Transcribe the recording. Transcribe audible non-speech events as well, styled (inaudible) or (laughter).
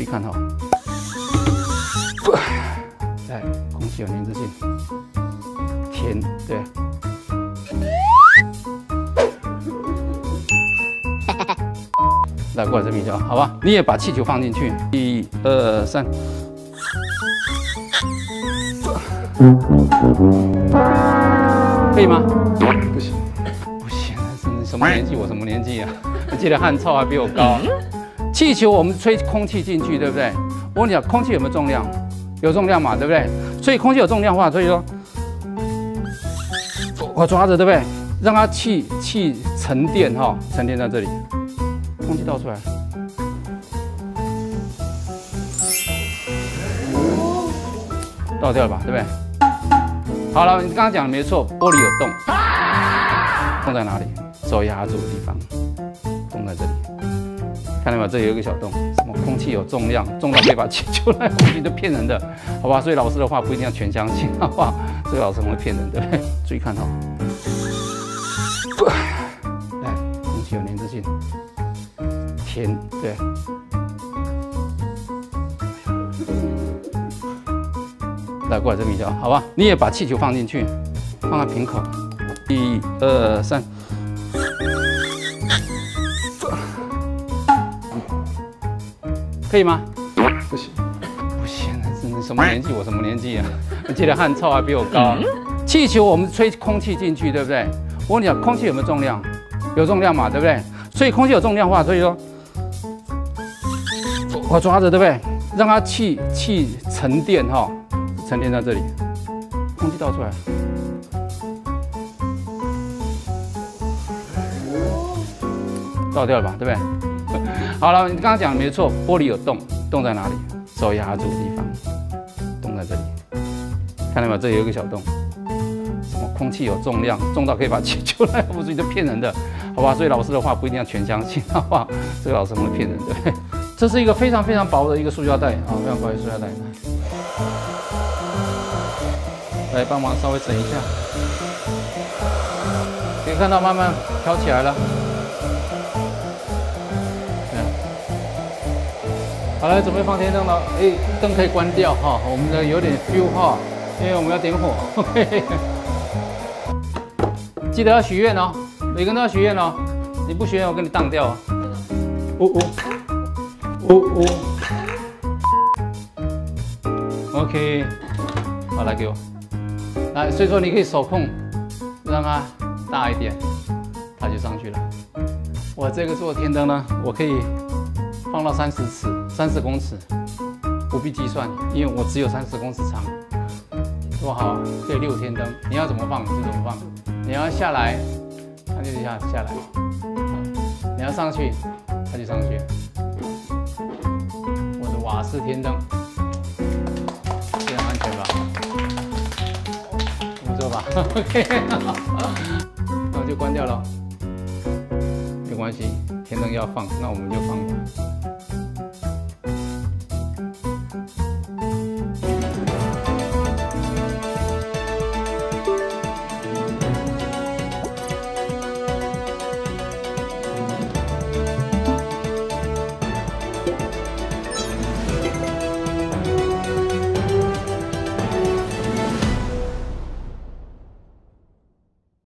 注意看哈。来，空气有粘滞性，甜，对。来，过来这边就好，好吧？你也把气球放进去，一、二、三。(laughs) 可以吗？不行，不行，你什么年纪？我什么年纪啊？(laughs) 你记得汗臭还比我高。气球我们吹空气进去，对不对？我问你啊，空气有没有重量？有重量嘛，对不对？所以空气有重量的话，所以说，我抓着，对不对？让它气气沉淀哈，沉淀在这里，空气倒出来，倒掉了吧，对不对？好了，你刚刚讲的没错，玻璃有洞，洞在哪里？手压住的地方，洞在这里，看到没有？这里有一个小洞，什么？空气有重量，重到可以把气球来空气都骗人的，好吧？所以老师的话不一定要全相信，好不好？这个老师会骗人的，注意看哦。来，空气有粘滞性，甜，对。来过来这边一下，好吧？你也把气球放进去，放在瓶口，一、二、三，可以吗？不行，不行，你什么年纪？我什么年纪啊？你记得汗臭还比我高。气球我们吹空气进去，对不对？我问你啊，空气有没有重量？有重量嘛，对不对？所以空气有重量的话，所以说，我抓着，对不对？让它气气沉淀哈。沉淀在这里，空气倒出来，倒掉了吧，对不对？好了，你刚刚讲的没错，玻璃有洞，洞在哪里？手压住的地方，洞在这里，看到没有？这里有一个小洞，什么？空气有重量，重到可以把气 (laughs) 球来，不是你这骗人的，好吧？所以老师的话不一定要全相信，好不好？这个老师会骗人的。这是一个非常非常薄的一个塑胶袋啊，非常薄的塑胶袋。来帮忙稍微整一下，可以看到慢慢飘起来了。好了，准备放天灯了。哎，灯可以关掉哈，我们的有点 feel 哈，因为我们要点火。(laughs) 记得要许愿哦，每个人都要许愿哦。你不许愿，我给你当掉。哦哦哦哦。OK，好，来给我。来，所以说你可以手控，让它大一点，它就上去了。我这个做天灯呢，我可以放到三十尺、三十公尺，不必计算，因为我只有三十公尺长，多好，可以六天灯。你要怎么放就怎么放，你要下来，它就下下来；你要上去，它就上去。我的瓦斯天灯。OK，(laughs) 那我就关掉了，没关系，天灯要放，那我们就放吧。